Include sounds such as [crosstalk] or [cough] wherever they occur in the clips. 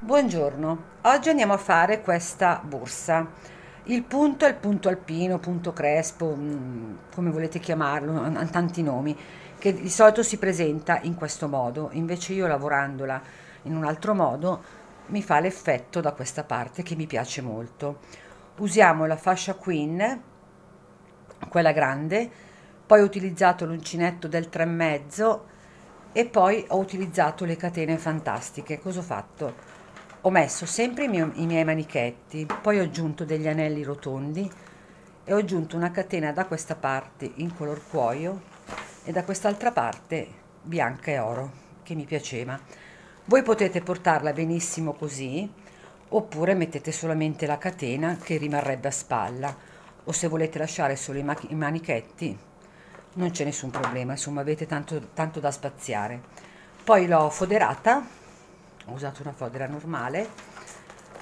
Buongiorno, oggi andiamo a fare questa borsa. Il punto è il punto alpino, punto crespo, mm, come volete chiamarlo, ha tanti nomi, che di solito si presenta in questo modo, invece io lavorandola in un altro modo mi fa l'effetto da questa parte che mi piace molto. Usiamo la fascia Queen, quella grande, poi ho utilizzato l'uncinetto del 3,5 e poi ho utilizzato le catene fantastiche. Cosa ho fatto? Ho messo sempre i miei, i miei manichetti, poi ho aggiunto degli anelli rotondi e ho aggiunto una catena da questa parte in color cuoio e da quest'altra parte bianca e oro, che mi piaceva. Voi potete portarla benissimo così, oppure mettete solamente la catena che rimarrebbe a spalla, o se volete lasciare solo i, i manichetti, non c'è nessun problema, insomma avete tanto, tanto da spaziare. Poi l'ho foderata ho usato una fodera normale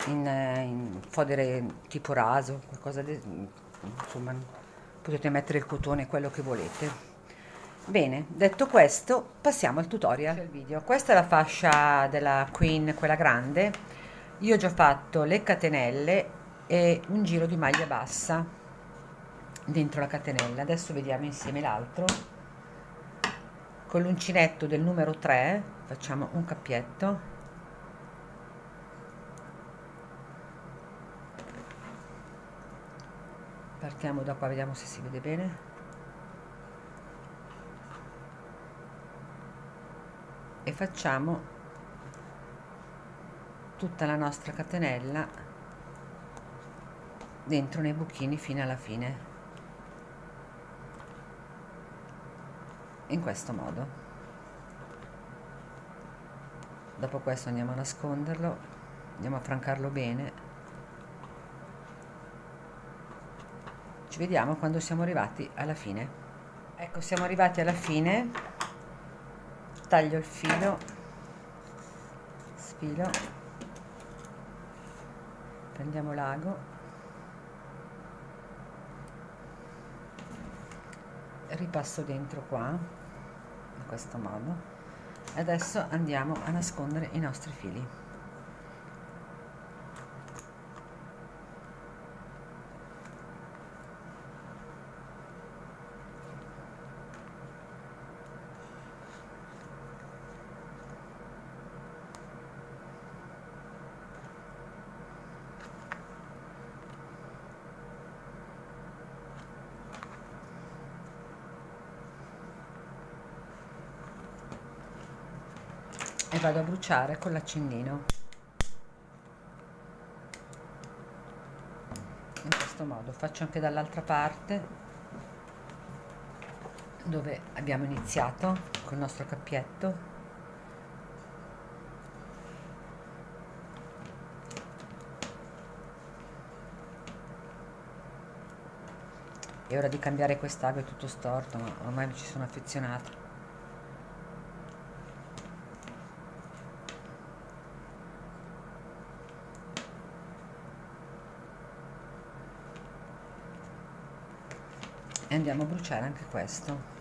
in, in fodere tipo raso qualcosa di insomma potete mettere il cotone quello che volete. Bene detto questo passiamo al tutorial. Video. Questa è la fascia della queen quella grande. Io ho già fatto le catenelle e un giro di maglia bassa dentro la catenella. Adesso vediamo insieme l'altro. Con l'uncinetto del numero 3 facciamo un cappietto partiamo da qua vediamo se si vede bene. E facciamo tutta la nostra catenella dentro nei buchini fino alla fine. In questo modo. Dopo questo andiamo a nasconderlo andiamo a francarlo bene ci vediamo quando siamo arrivati alla fine. Ecco siamo arrivati alla fine. Taglio il filo. Sfilo. Prendiamo l'ago. Ripasso dentro qua in questo modo. Adesso andiamo a nascondere i nostri fili vado a bruciare con l'accendino. In questo modo faccio anche dall'altra parte dove abbiamo iniziato col nostro cappietto. È ora di cambiare quest'ago è tutto storto ma ormai mi ci sono affezionata andiamo a bruciare anche questo.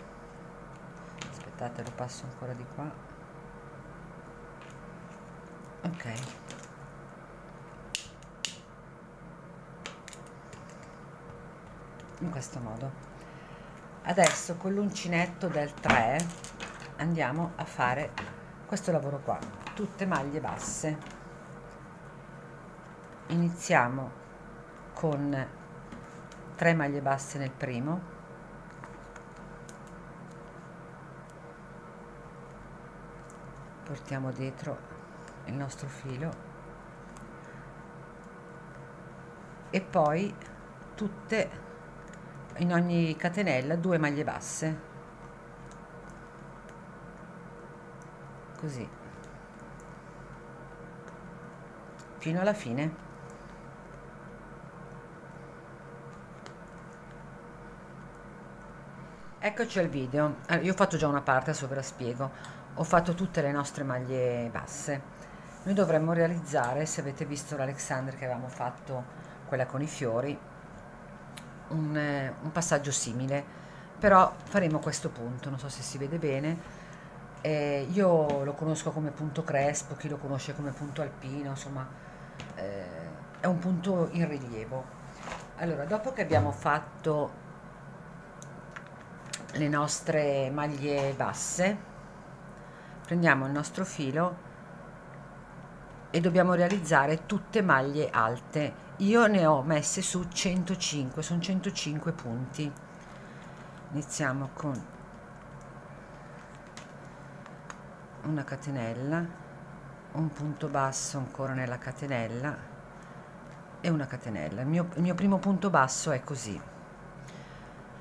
Aspettate lo passo ancora di qua. Ok. In questo modo. Adesso con l'uncinetto del 3 andiamo a fare questo lavoro qua. Tutte maglie basse. Iniziamo con 3 maglie basse nel primo portiamo dietro il nostro filo. E poi tutte in ogni catenella due maglie basse. Così. Fino alla fine. Eccoci al video. Io ho fatto già una parte la spiego ho fatto tutte le nostre maglie basse. Noi dovremmo realizzare se avete visto l'Alexander che avevamo fatto quella con i fiori un, eh, un passaggio simile. Però faremo questo punto non so se si vede bene. Eh, io lo conosco come punto crespo, chi lo conosce come punto alpino, insomma eh, è un punto in rilievo. Allora, dopo che abbiamo fatto le nostre maglie basse, prendiamo il nostro filo e dobbiamo realizzare tutte maglie alte. Io ne ho messe su 105, sono 105 punti. Iniziamo con una catenella un punto basso ancora nella catenella e una catenella il mio, il mio primo punto basso è così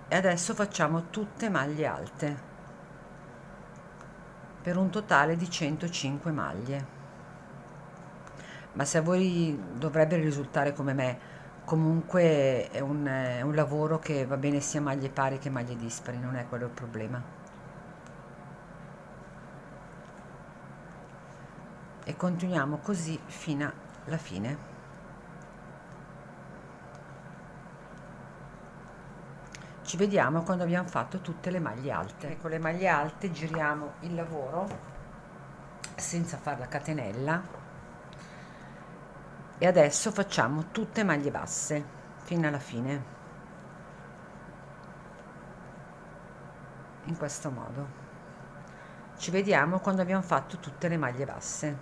e adesso facciamo tutte maglie alte per un totale di 105 maglie. Ma se a voi dovrebbe risultare come me comunque è un, è un lavoro che va bene sia maglie pari che maglie dispari non è quello il problema. E continuiamo così fino alla fine ci vediamo quando abbiamo fatto tutte le maglie alte. Con ecco, le maglie alte giriamo il lavoro senza fare la catenella. E adesso facciamo tutte maglie basse fino alla fine. In questo modo. Ci vediamo quando abbiamo fatto tutte le maglie basse.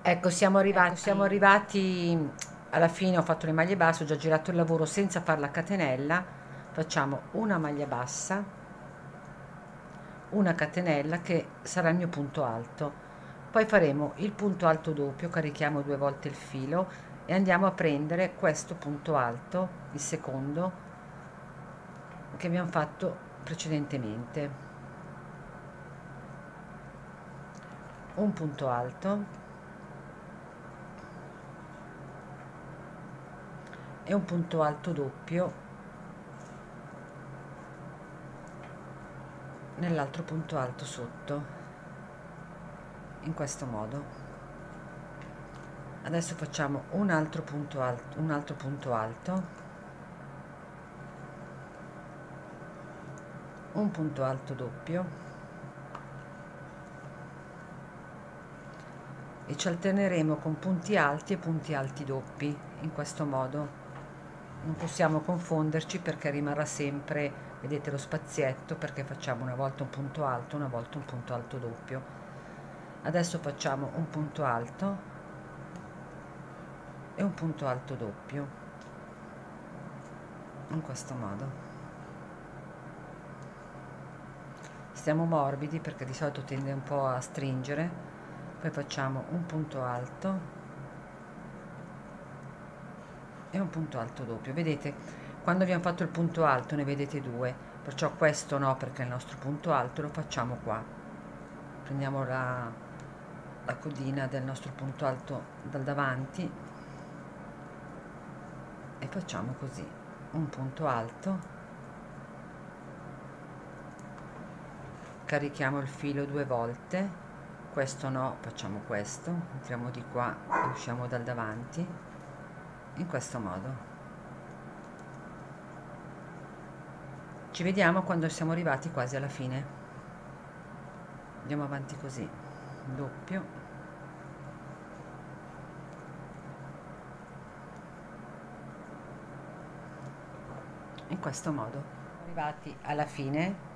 Ecco, siamo arrivati, ecco, siamo arrivati alla fine, ho fatto le maglie basse, ho già girato il lavoro senza fare la catenella, facciamo una maglia bassa, una catenella che sarà il mio punto alto, poi faremo il punto alto doppio, carichiamo due volte il filo e andiamo a prendere questo punto alto, il secondo, che abbiamo fatto precedentemente. Un punto alto e un punto alto doppio nell'altro punto alto sotto in questo modo. Adesso facciamo un altro punto alto un altro punto alto. Un punto alto doppio. E ci alterneremo con punti alti e punti alti doppi in questo modo non possiamo confonderci perché rimarrà sempre, vedete lo spazietto, perché facciamo una volta un punto alto, una volta un punto alto doppio. Adesso facciamo un punto alto e un punto alto doppio, in questo modo. Stiamo morbidi perché di solito tende un po' a stringere, poi facciamo un punto alto e un punto alto doppio. Vedete quando abbiamo fatto il punto alto ne vedete due perciò questo no perché il nostro punto alto lo facciamo qua. Prendiamo la, la codina del nostro punto alto dal davanti e facciamo così un punto alto. Carichiamo il filo due volte questo no facciamo questo entriamo di qua e usciamo dal davanti in questo modo. Ci vediamo quando siamo arrivati quasi alla fine. Andiamo avanti così doppio. In questo modo. Arrivati alla fine.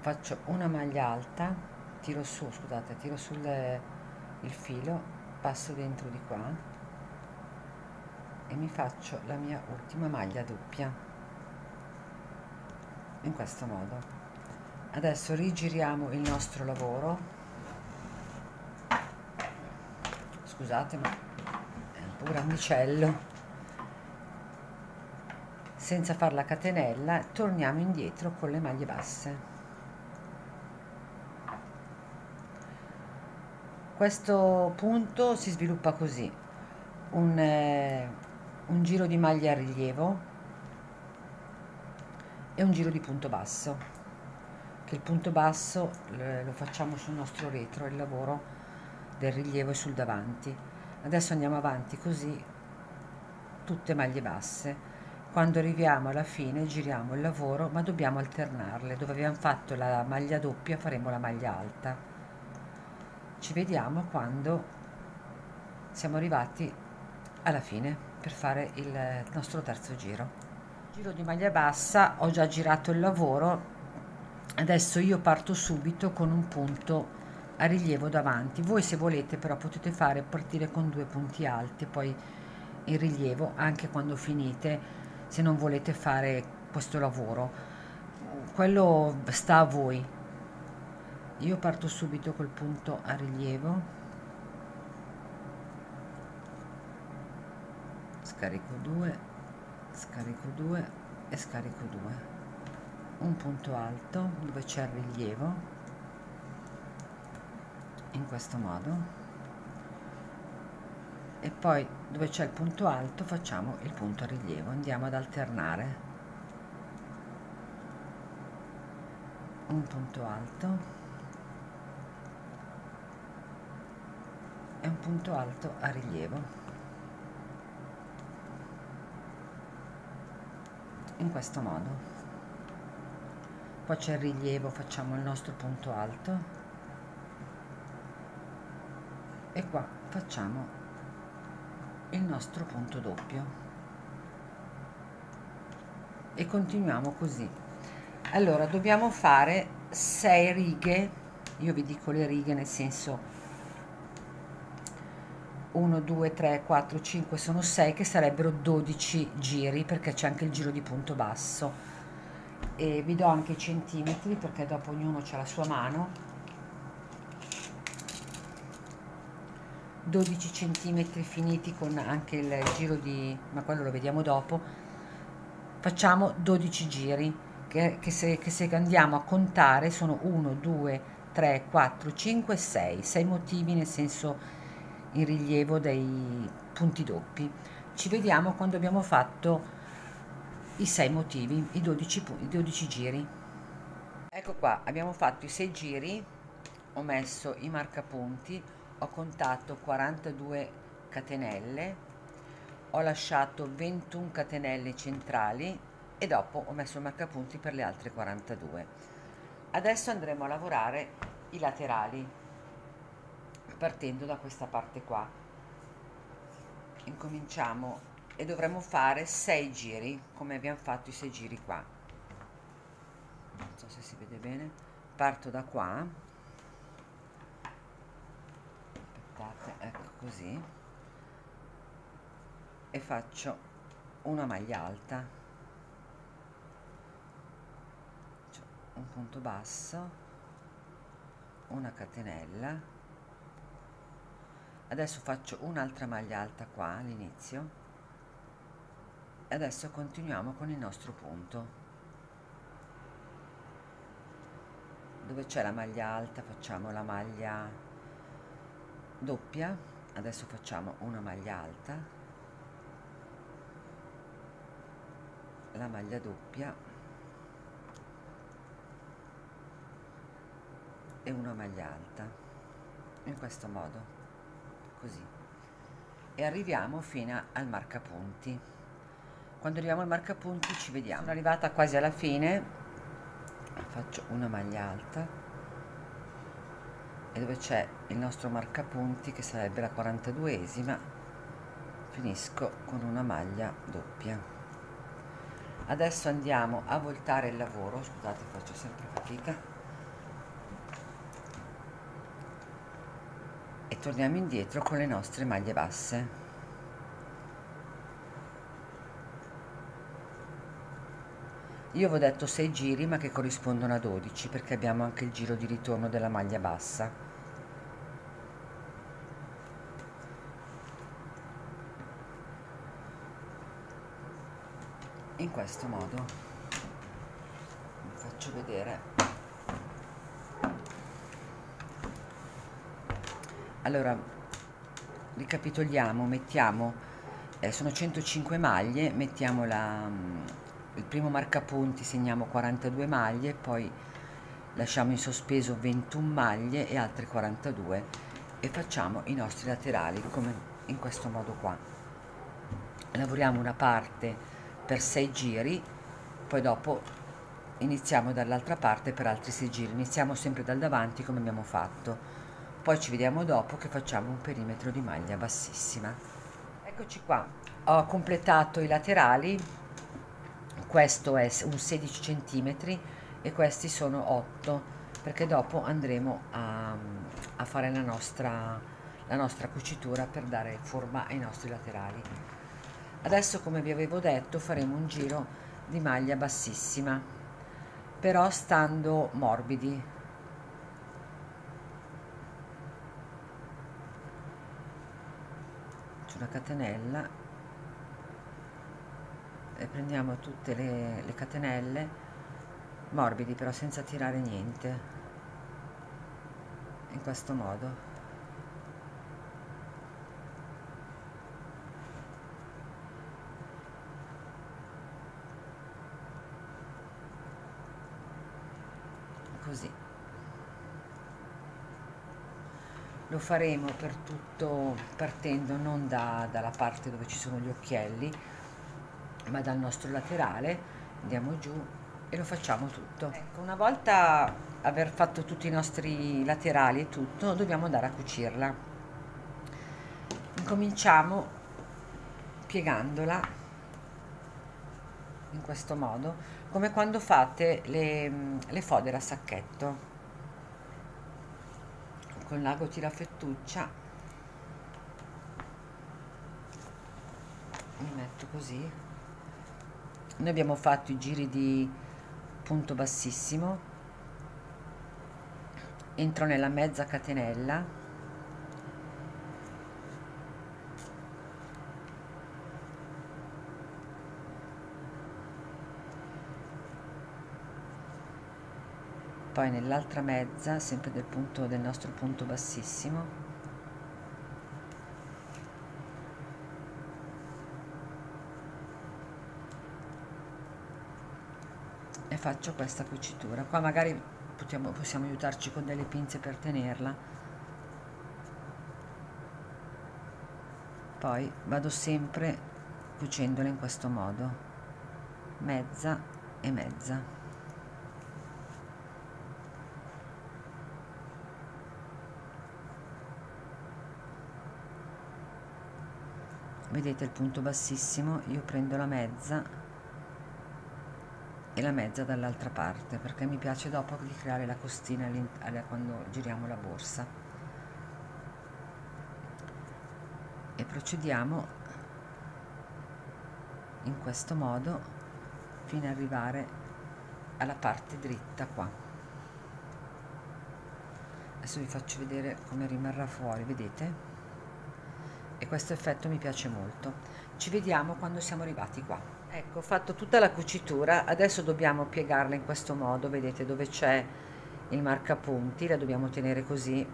Faccio una maglia alta tiro su scusate tiro sul il filo passo dentro di qua e mi faccio la mia ultima maglia doppia. In questo modo. Adesso rigiriamo il nostro lavoro. Scusate ma è un po' grandicello. Senza fare la catenella torniamo indietro con le maglie basse. Questo punto si sviluppa così. Un, eh, un giro di maglia a rilievo e un giro di punto basso. Che il punto basso lo facciamo sul nostro retro il lavoro del rilievo è sul davanti. Adesso andiamo avanti così tutte maglie basse. Quando arriviamo alla fine giriamo il lavoro ma dobbiamo alternarle. Dove abbiamo fatto la maglia doppia faremo la maglia alta. Ci vediamo quando siamo arrivati alla fine per fare il nostro terzo giro. Giro di maglia bassa ho già girato il lavoro. Adesso io parto subito con un punto a rilievo davanti. Voi se volete però potete fare partire con due punti alti poi il rilievo anche quando finite se non volete fare questo lavoro. Quello sta a voi. Io parto subito col punto a rilievo scarico 2 scarico 2 e scarico 2 un punto alto dove c'è il rilievo in questo modo. E poi dove c'è il punto alto facciamo il punto rilievo andiamo ad alternare. Un punto alto e un punto alto a rilievo in questo modo. Poi c'è il rilievo facciamo il nostro punto alto. E qua facciamo il nostro punto doppio. E continuiamo così. Allora dobbiamo fare 6 righe. Io vi dico le righe nel senso 1 2 3 4 5 sono 6 che sarebbero 12 giri perché c'è anche il giro di punto basso. E vi do anche i centimetri perché dopo ognuno c'ha la sua mano. 12 centimetri finiti con anche il giro di ma quello lo vediamo dopo. Facciamo 12 giri che, che, se, che se andiamo a contare sono 1 2 3 4 5 6 6 motivi nel senso in rilievo dei punti doppi. Ci vediamo quando abbiamo fatto i 6 motivi i 12, i 12 giri. Ecco qua abbiamo fatto i 6 giri ho messo i marcapunti ho contato 42 catenelle ho lasciato 21 catenelle centrali e dopo ho messo il marcapunti per le altre 42 adesso andremo a lavorare i laterali partendo da questa parte qua. Incominciamo e dovremo fare 6 giri come abbiamo fatto i 6 giri qua. Non so se si vede bene. Parto da qua. Aspettate ecco così. E faccio una maglia alta. Un punto basso una catenella adesso faccio un'altra maglia alta qua all'inizio. Adesso continuiamo con il nostro punto. Dove c'è la maglia alta facciamo la maglia doppia. Adesso facciamo una maglia alta. La maglia doppia. E una maglia alta. In questo modo così. E arriviamo fino al marcapunti. Quando arriviamo al marcapunti ci vediamo. Sono arrivata quasi alla fine. Faccio una maglia alta. E dove c'è il nostro marcapunti che sarebbe la 42esima finisco con una maglia doppia. Adesso andiamo a voltare il lavoro. Scusate faccio sempre fatica torniamo indietro con le nostre maglie basse Io avevo detto 6 giri ma che corrispondono a 12 perché abbiamo anche il giro di ritorno della maglia bassa. In questo modo vi faccio vedere. Allora, ricapitoliamo, mettiamo, eh, sono 105 maglie, mettiamo la il primo marcapunti segniamo 42 maglie, poi lasciamo in sospeso 21 maglie e altre 42 e facciamo i nostri laterali come in questo modo qua. Lavoriamo una parte per 6 giri poi dopo iniziamo dall'altra parte per altri 6 giri iniziamo sempre dal davanti come abbiamo fatto poi ci vediamo dopo che facciamo un perimetro di maglia bassissima. Eccoci qua. Ho completato i laterali. Questo è un 16 cm e questi sono 8 perché dopo andremo a, a fare la nostra, la nostra cucitura per dare forma ai nostri laterali. Adesso come vi avevo detto faremo un giro di maglia bassissima però stando morbidi una catenella e prendiamo tutte le, le catenelle morbidi però senza tirare niente in questo modo così lo faremo per tutto partendo non da, dalla parte dove ci sono gli occhielli ma dal nostro laterale. Andiamo giù e lo facciamo tutto. Ecco una volta aver fatto tutti i nostri laterali e tutto dobbiamo andare a cucirla. Incominciamo piegandola in questo modo come quando fate le, le fodere a sacchetto con l'ago tira fettuccia. Mi metto così. Noi abbiamo fatto i giri di punto bassissimo. Entro nella mezza catenella poi nell'altra mezza sempre del punto del nostro punto bassissimo. Faccio questa cucitura. Qua magari possiamo, possiamo aiutarci con delle pinze per tenerla. Poi vado sempre cucendola in questo modo. Mezza e mezza vedete il punto bassissimo io prendo la mezza e la mezza dall'altra parte perché mi piace dopo di creare la costina quando giriamo la borsa. E procediamo in questo modo fino ad arrivare alla parte dritta qua. Adesso vi faccio vedere come rimarrà fuori vedete e questo effetto mi piace molto. Ci vediamo quando siamo arrivati qua. Ecco ho fatto tutta la cucitura. Adesso dobbiamo piegarla in questo modo. Vedete dove c'è il marcapunti? La dobbiamo tenere così.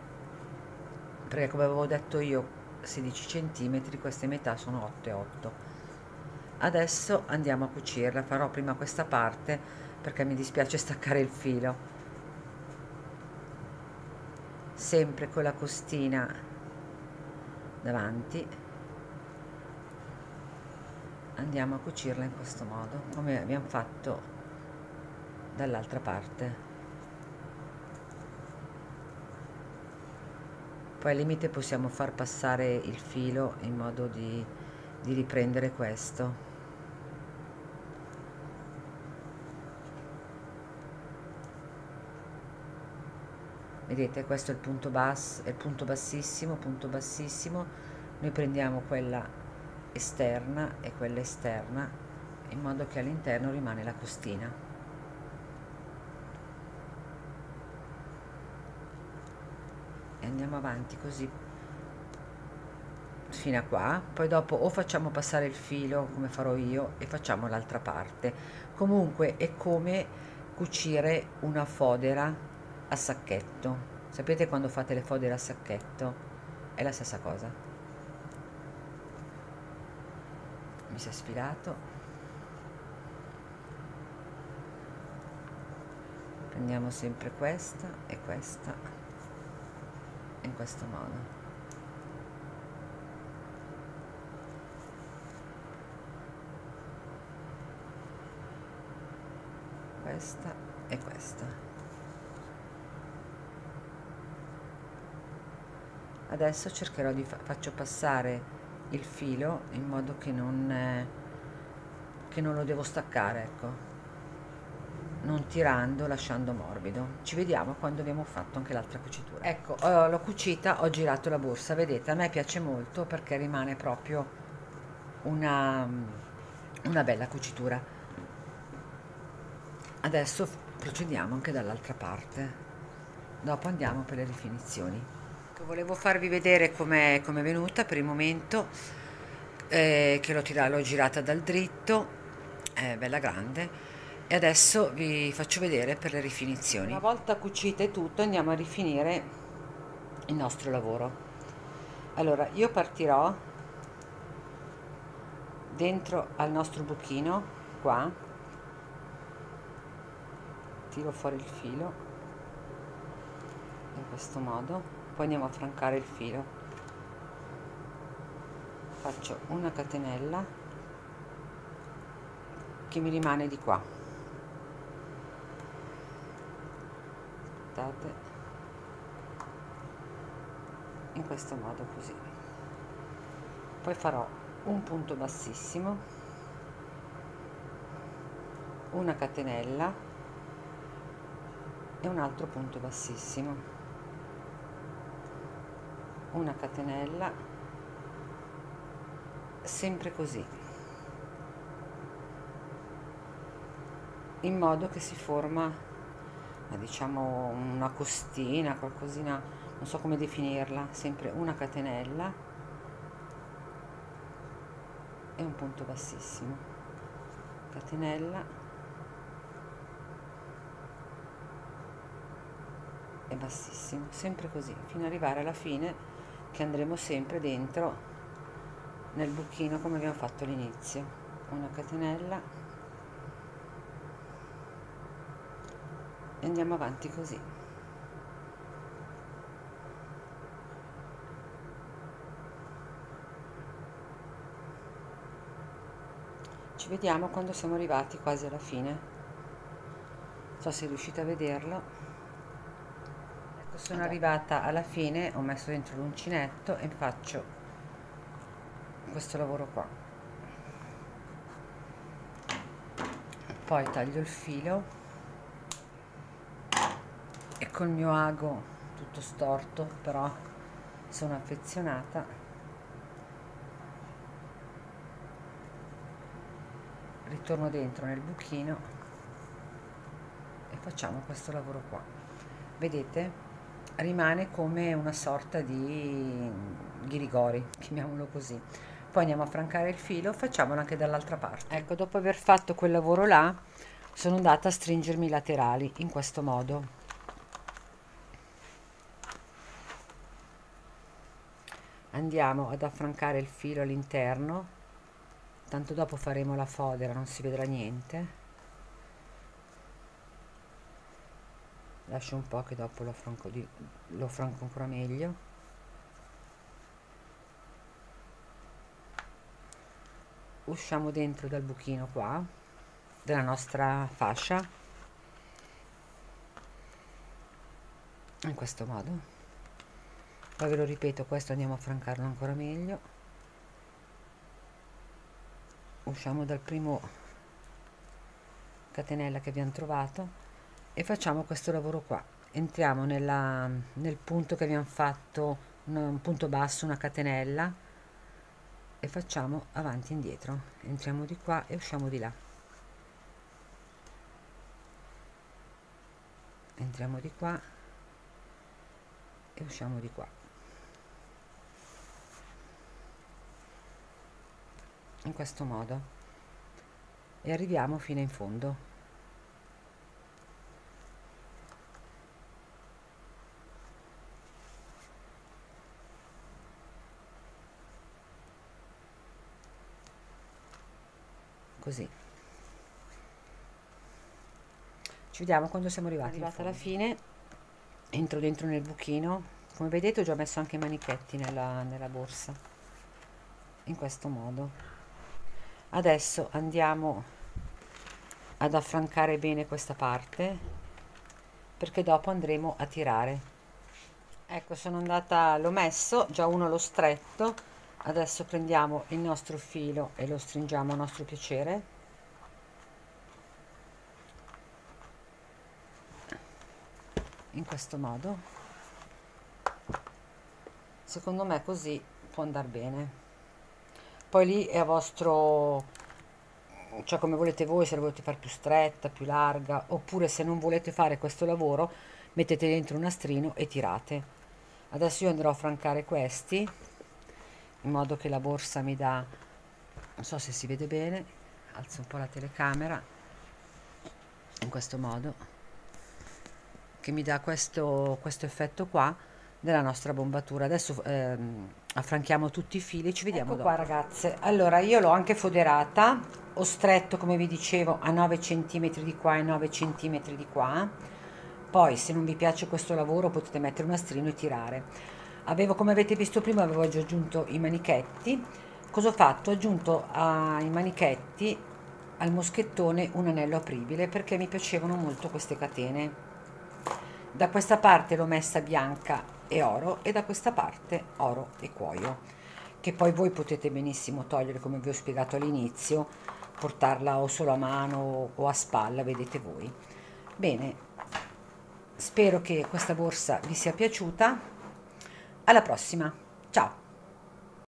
Perché come avevo detto io 16 cm queste metà sono 8 e 8 adesso andiamo a cucirla. Farò prima questa parte perché mi dispiace [laughs] staccare il filo. Sempre con la costina davanti. Andiamo a cucirla in questo modo come abbiamo fatto dall'altra parte. Poi al limite possiamo far passare il filo in modo di, di riprendere questo vedete questo è il punto basso è il punto bassissimo punto bassissimo. Noi prendiamo quella esterna e quella esterna in modo che all'interno rimane la costina. E andiamo avanti così fino a qua. Poi dopo o facciamo passare il filo come farò io e facciamo l'altra parte. Comunque è come cucire una fodera a sacchetto. Sapete quando fate le fodere a sacchetto? È la stessa cosa. Mi si è sfilato. Prendiamo sempre questa e questa in questo modo. Questa e questa adesso cercherò di fa faccio passare il filo in modo che non, eh, che non lo devo staccare ecco. Non tirando lasciando morbido. Ci vediamo quando abbiamo fatto anche l'altra cucitura. Ecco l'ho cucita ho girato la borsa. Vedete a me piace molto perché rimane proprio una, una bella cucitura. Adesso procediamo anche dall'altra parte. Dopo andiamo per le rifinizioni volevo farvi vedere com'è, com è venuta per il momento eh, che l'ho girata dal dritto è bella grande e adesso vi faccio vedere per le rifinizioni. Una volta cucite tutto andiamo a rifinire il nostro lavoro. Allora io partirò dentro al nostro buchino qua. Tiro fuori il filo in questo modo poi andiamo a francare il filo. Faccio una catenella che mi rimane di qua. Aspettate. In questo modo così. Poi farò un punto bassissimo una catenella e un altro punto bassissimo una catenella sempre così in modo che si forma diciamo una costina qualcosina non so come definirla sempre una catenella e un punto bassissimo. Catenella e bassissimo sempre così fino ad arrivare alla fine che andremo sempre dentro nel buchino come abbiamo fatto all'inizio. Una catenella. E andiamo avanti così. Ci vediamo quando siamo arrivati quasi alla fine. Non so se riuscite a vederlo sono arrivata alla fine ho messo dentro l'uncinetto e faccio questo lavoro qua. Poi taglio il filo e col mio ago tutto storto però sono affezionata ritorno dentro nel buchino e facciamo questo lavoro qua. Vedete rimane come una sorta di ghirigori, chiamiamolo così. Poi andiamo a francare il filo, facciamolo anche dall'altra parte. Ecco, dopo aver fatto quel lavoro là, sono andata a stringermi i laterali in questo modo. Andiamo ad affrancare il filo all'interno, tanto dopo faremo la fodera, non si vedrà niente. Lascio un po' che dopo lo franco, di, lo franco ancora meglio. Usciamo dentro dal buchino qua della nostra fascia. In questo modo. Poi ve lo ripeto questo andiamo a francarlo ancora meglio. Usciamo dal primo catenella che abbiamo trovato e facciamo questo lavoro qua. Entriamo nella, nel punto che abbiamo fatto un punto basso una catenella e facciamo avanti e indietro. Entriamo di qua e usciamo di là. Entriamo di qua e usciamo di qua. In questo modo. E arriviamo fino in fondo così. Ci vediamo quando siamo arrivati arrivata alla fine entro dentro nel buchino. Come vedete ho già messo anche i manichetti nella, nella borsa in questo modo. Adesso andiamo ad affrancare bene questa parte perché dopo andremo a tirare. Ecco sono andata l'ho messo già uno l'ho stretto adesso prendiamo il nostro filo e lo stringiamo a nostro piacere. In questo modo. Secondo me così può andare bene. Poi lì è a vostro cioè come volete voi se la volete fare più stretta più larga oppure se non volete fare questo lavoro mettete dentro un nastrino e tirate. Adesso io andrò a francare questi in modo che la borsa mi dà non so se si vede bene alzo un po' la telecamera in questo modo che mi dà questo, questo effetto qua della nostra bombatura. Adesso ehm, affranchiamo tutti i fili ci vediamo ecco dopo. qua ragazze. Allora io l'ho anche foderata ho stretto come vi dicevo a 9 cm di qua e 9 cm di qua. Poi se non vi piace questo lavoro potete mettere un nastrino e tirare avevo come avete visto prima avevo aggiunto i manichetti. Cosa ho fatto? Ho aggiunto ai manichetti al moschettone un anello apribile perché mi piacevano molto queste catene. Da questa parte l'ho messa bianca e oro e da questa parte oro e cuoio che poi voi potete benissimo togliere come vi ho spiegato all'inizio portarla o solo a mano o a spalla vedete voi. Bene spero che questa borsa vi sia piaciuta alla prossima. Ciao